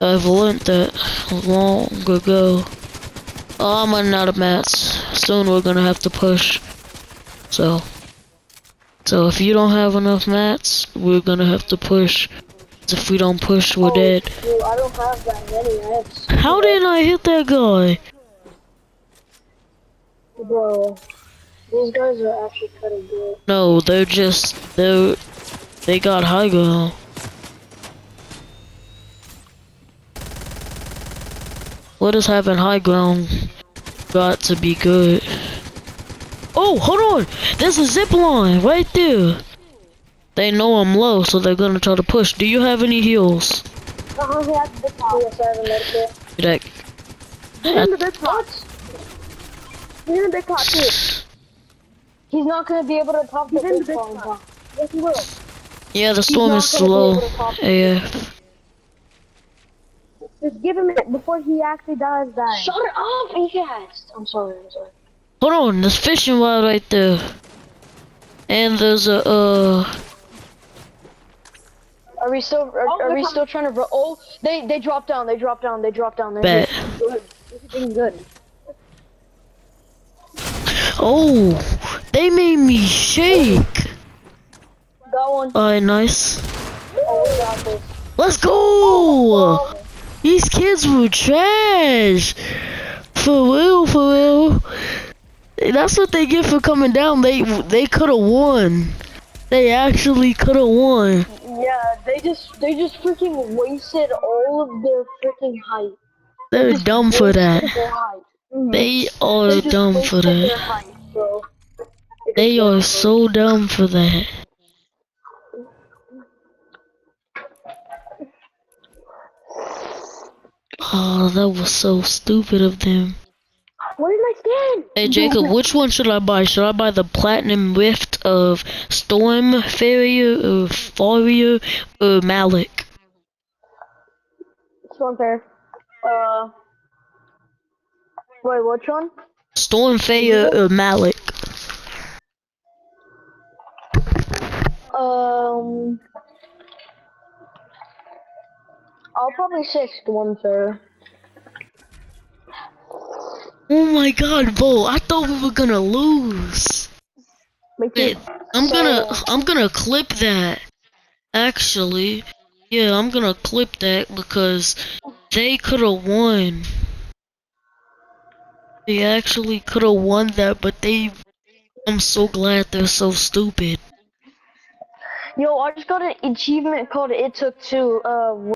I've learned that long ago. Oh, I'm running out of mats. Soon we're gonna have to push. So, so if you don't have enough mats, we're gonna have to push. If we don't push, we're oh, dead. Dude, I don't have that many. I have How did I hit that guy? Bro, these guys are actually pretty good. No, they're just they they got high ground. What is having high ground got to be good? Oh, hold on! There's a zip line right there. They know I'm low, so they're gonna try to push. Do you have any heals? He has the big pot. Yes, I have a medkit. That He's in the big pot. He's in the big pot too. He's not gonna be able to top the big pot. Yes, he will. yeah, the storm is slow. able to top it. AF. Just give him it before he actually dies. Die. Shut up, Ecast. I'm sorry. I'm sorry. Hold on, there's fishing rod right there. And there's a uh Are we still? Are, Oh, are we still trying to? Oh, they they dropped down. They dropped down. They dropped down. They're bet. good. This good. Oh, they made me shake. Got one. Alright, nice. Oh, we got this. Let's go! These kids were trash. For real, for real. That's what they get for coming down. They they could have won. They actually could have won. Yeah, they just they just freaking wasted all of their freaking height. They're dumb for that. Mhm. They are They dumb for that. They are so dumb for that. Oh, that was so stupid of them. What is my skin? Hey Jacob, which one should I buy? Should I buy the Platinum Rift of Storm Farrier or Farrier or Malik? Storm fair. Uh. Wait, which one? Storm or Malik? Um. I'll probably say Storm fair. Oh my god, Bo, I thought we were gonna lose. Wait. I'm gonna I'm gonna clip that. Actually, yeah, I'm gonna clip that because they could have won. They actually could have won that, but they. I'm so glad they're so stupid. Yo, I just got an achievement called It Took Two. Uh.